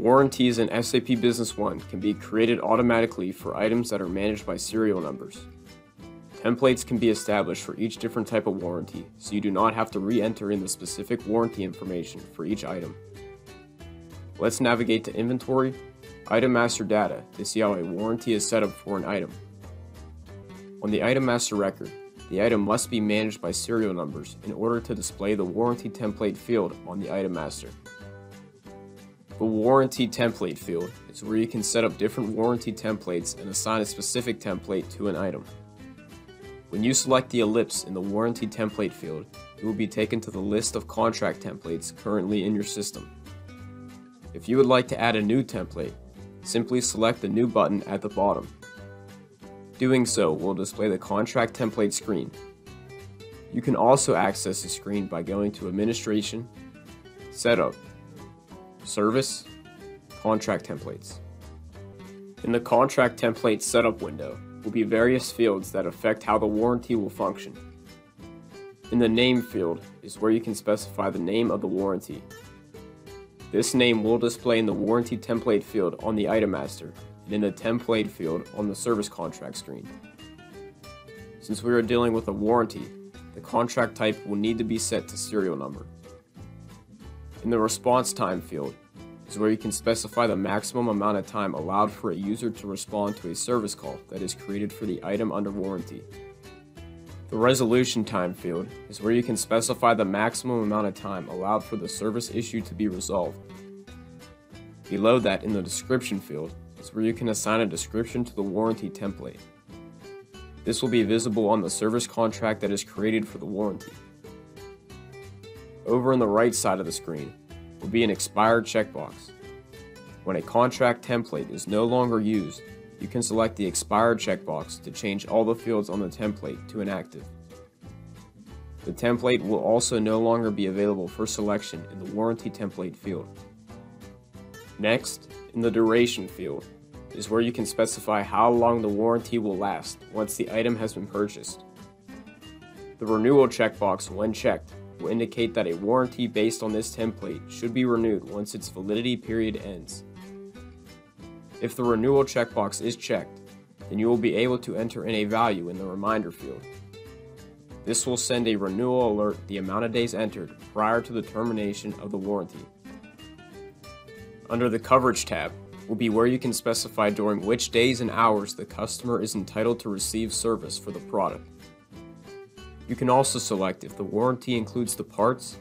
Warranties in SAP Business One can be created automatically for items that are managed by serial numbers. Templates can be established for each different type of warranty, so you do not have to re-enter in the specific warranty information for each item. Let's navigate to Inventory, Item Master Data to see how a warranty is set up for an item. On the Item Master record, the item must be managed by serial numbers in order to display the warranty template field on the Item Master. The Warranty Template field is where you can set up different warranty templates and assign a specific template to an item. When you select the ellipse in the Warranty Template field, you will be taken to the list of contract templates currently in your system. If you would like to add a new template, simply select the New button at the bottom. Doing so will display the contract template screen. You can also access the screen by going to Administration, Setup, Service, Contract Templates. In the Contract Template Setup window will be various fields that affect how the warranty will function. In the Name field is where you can specify the name of the warranty. This name will display in the Warranty Template field on the Item Master and in the Template field on the Service Contract screen. Since we are dealing with a warranty, the contract type will need to be set to serial number. In the Response Time field is where you can specify the maximum amount of time allowed for a user to respond to a service call that is created for the item under warranty. The Resolution Time field is where you can specify the maximum amount of time allowed for the service issue to be resolved. Below that in the Description field is where you can assign a description to the warranty template. This will be visible on the service contract that is created for the warranty. Over on the right side of the screen will be an expired checkbox. When a contract template is no longer used, you can select the expired checkbox to change all the fields on the template to inactive. The template will also no longer be available for selection in the warranty template field. Next, in the duration field, is where you can specify how long the warranty will last once the item has been purchased. The renewal checkbox, when checked, will indicate that a warranty based on this template should be renewed once its validity period ends. If the renewal checkbox is checked, then you will be able to enter in a value in the reminder field. This will send a renewal alert the amount of days entered prior to the termination of the warranty. Under the Coverage tab will be where you can specify during which days and hours the customer is entitled to receive service for the product. You can also select if the warranty includes the parts,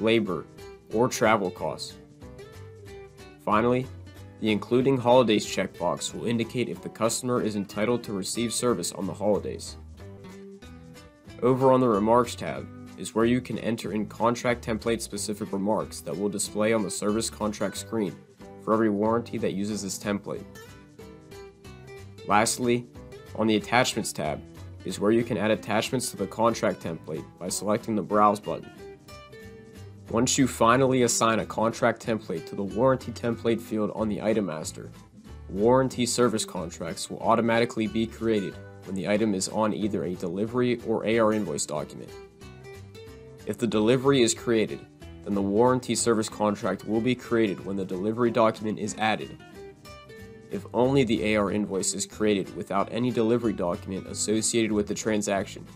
labor, or travel costs. Finally, the Including Holidays checkbox will indicate if the customer is entitled to receive service on the holidays. Over on the Remarks tab is where you can enter in contract template specific remarks that will display on the service contract screen for every warranty that uses this template. Lastly, on the Attachments tab is where you can add attachments to the contract template by selecting the Browse button. Once you finally assign a contract template to the warranty template field on the item master, warranty service contracts will automatically be created when the item is on either a delivery or AR invoice document. If the delivery is created, then the warranty service contract will be created when the delivery document is added. If only the AR invoice is created without any delivery document associated with the transaction,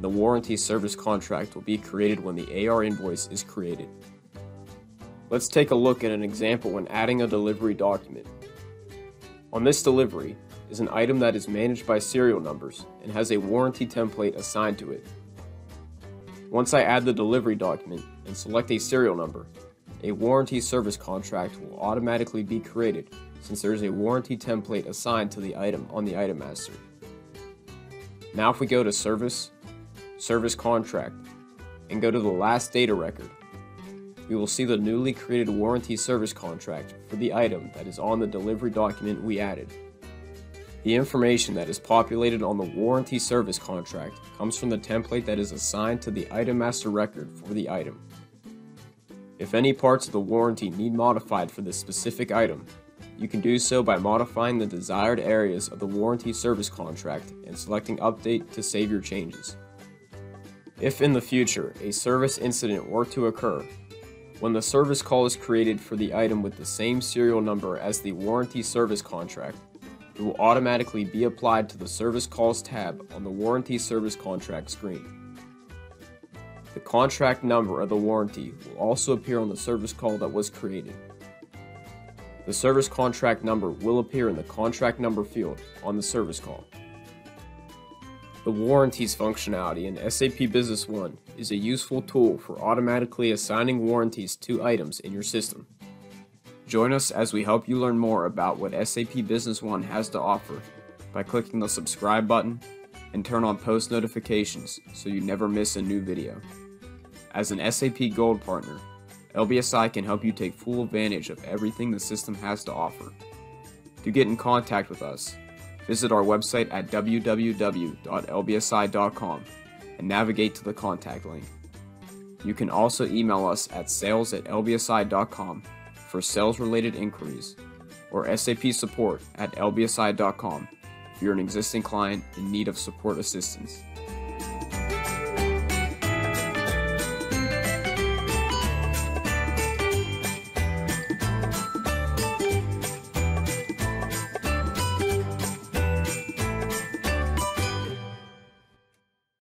the warranty service contract will be created when the AR invoice is created. Let's take a look at an example when adding a delivery document. On this delivery is an item that is managed by serial numbers and has a warranty template assigned to it. Once I add the delivery document and select a serial number, a warranty service contract will automatically be created since there is a warranty template assigned to the item on the item master. Now if we go to Service, Service Contract, and go to the last data record, we will see the newly created warranty service contract for the item that is on the delivery document we added. The information that is populated on the warranty service contract comes from the template that is assigned to the item master record for the item. If any parts of the warranty need modified for this specific item, you can do so by modifying the desired areas of the warranty service contract and selecting Update to save your changes. If in the future a service incident were to occur, When the service call is created for the item with the same serial number as the warranty service contract, it will automatically be applied to the Service Calls tab on the Warranty Service Contract screen. The contract number of the warranty will also appear on the service call that was created. The service contract number will appear in the contract number field on the service call. The Warranties functionality in SAP Business One is a useful tool for automatically assigning warranties to items in your system. Join us as we help you learn more about what SAP Business One has to offer by clicking the subscribe button and turn on post notifications so you never miss a new video. As an SAP Gold partner, LBSI can help you take full advantage of everything the system has to offer. To get in contact with us, visit our website at www.lbsi.com and navigate to the contact link. You can also email us at sales at lbsi.com for sales related inquiries or SAP support at lbsi.com if you're an existing client in need of support assistance.